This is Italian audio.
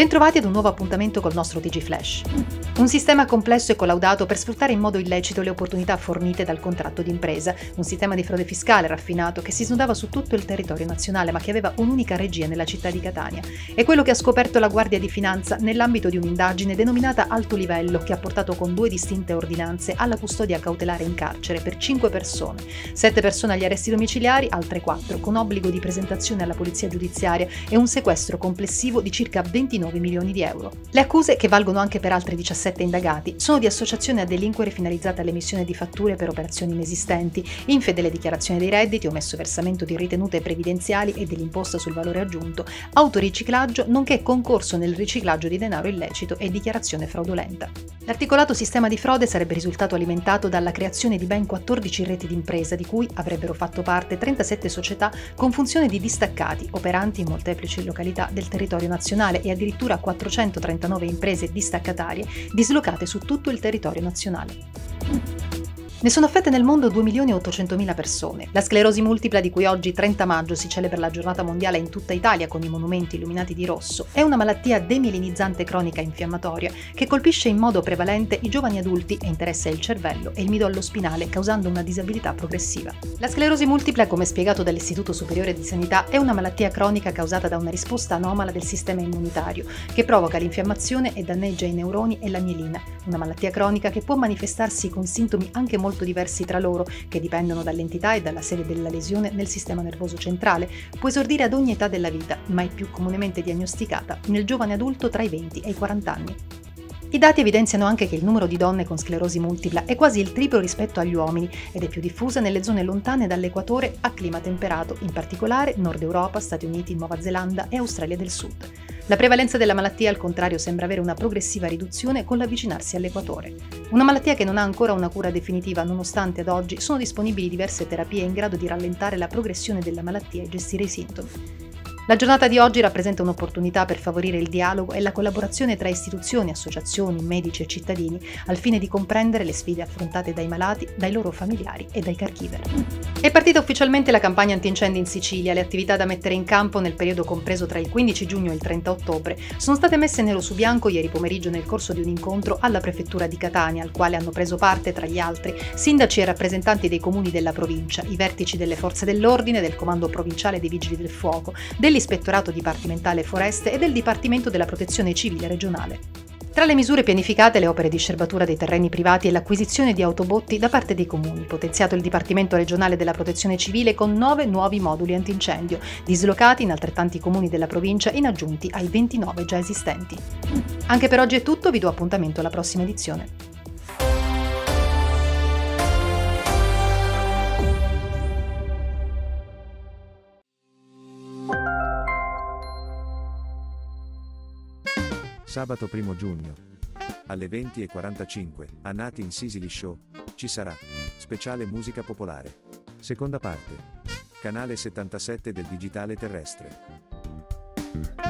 Bentrovati ad un nuovo appuntamento col nostro DigiFlash. Un sistema complesso e collaudato per sfruttare in modo illecito le opportunità fornite dal contratto d'impresa, un sistema di frode fiscale raffinato che si snodava su tutto il territorio nazionale ma che aveva un'unica regia nella città di Catania. È quello che ha scoperto la Guardia di Finanza nell'ambito di un'indagine denominata Alto Livello che ha portato con due distinte ordinanze alla custodia cautelare in carcere per cinque persone, sette persone agli arresti domiciliari, altre quattro con obbligo di presentazione alla polizia giudiziaria e un sequestro complessivo di circa 29 29 milioni di euro. Le accuse, che valgono anche per altri 17 indagati, sono di associazione a delinquere finalizzata all'emissione di fatture per operazioni inesistenti, infedele dichiarazione dei redditi, omesso versamento di ritenute previdenziali e dell'imposta sul valore aggiunto, autoriciclaggio, nonché concorso nel riciclaggio di denaro illecito e dichiarazione fraudolenta. L'articolato sistema di frode sarebbe risultato alimentato dalla creazione di ben 14 reti d'impresa, di cui avrebbero fatto parte 37 società con funzione di distaccati, operanti in molteplici località del territorio nazionale e addirittura addirittura 439 imprese distaccatarie dislocate su tutto il territorio nazionale. Ne sono affette nel mondo 2.800.000 persone. La sclerosi multipla, di cui oggi 30 maggio si celebra la giornata mondiale in tutta Italia con i monumenti illuminati di rosso, è una malattia demilinizzante cronica infiammatoria che colpisce in modo prevalente i giovani adulti e interessa il cervello e il midollo spinale, causando una disabilità progressiva. La sclerosi multipla, come spiegato dall'Istituto Superiore di Sanità, è una malattia cronica causata da una risposta anomala del sistema immunitario, che provoca l'infiammazione e danneggia i neuroni e la mielina, una malattia cronica che può manifestarsi con sintomi anche molto molto diversi tra loro, che dipendono dall'entità e dalla sede della lesione nel sistema nervoso centrale, può esordire ad ogni età della vita, ma è più comunemente diagnosticata nel giovane adulto tra i 20 e i 40 anni. I dati evidenziano anche che il numero di donne con sclerosi multipla è quasi il triplo rispetto agli uomini ed è più diffusa nelle zone lontane dall'equatore a clima temperato, in particolare Nord Europa, Stati Uniti, Nuova Zelanda e Australia del Sud. La prevalenza della malattia al contrario sembra avere una progressiva riduzione con l'avvicinarsi all'equatore. Una malattia che non ha ancora una cura definitiva nonostante ad oggi sono disponibili diverse terapie in grado di rallentare la progressione della malattia e gestire i sintomi. La giornata di oggi rappresenta un'opportunità per favorire il dialogo e la collaborazione tra istituzioni, associazioni, medici e cittadini al fine di comprendere le sfide affrontate dai malati, dai loro familiari e dai caregiver. È partita ufficialmente la campagna antincendi in Sicilia. Le attività da mettere in campo nel periodo compreso tra il 15 giugno e il 30 ottobre sono state messe nero su bianco ieri pomeriggio nel corso di un incontro alla prefettura di Catania, al quale hanno preso parte, tra gli altri, sindaci e rappresentanti dei comuni della provincia, i vertici delle forze dell'ordine, del comando provinciale dei vigili del fuoco, degli dell'Ispettorato Dipartimentale Foreste e del Dipartimento della Protezione Civile regionale. Tra le misure pianificate le opere di scerbatura dei terreni privati e l'acquisizione di autobotti da parte dei comuni, potenziato il Dipartimento regionale della Protezione Civile con nove nuovi moduli antincendio, dislocati in altrettanti comuni della provincia in aggiunti ai 29 già esistenti. Anche per oggi è tutto, vi do appuntamento alla prossima edizione. Sabato 1 giugno. Alle 20.45, a Nati in Sisili Show, ci sarà. Speciale musica popolare. Seconda parte. Canale 77 del Digitale Terrestre.